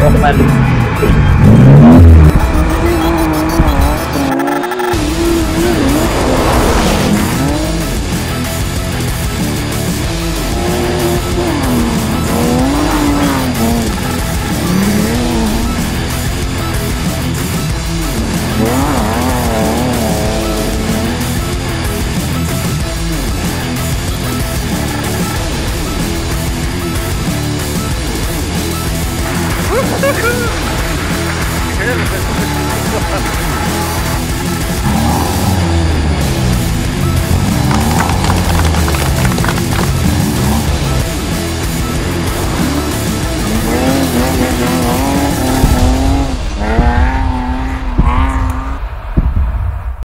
มัน Yahoo!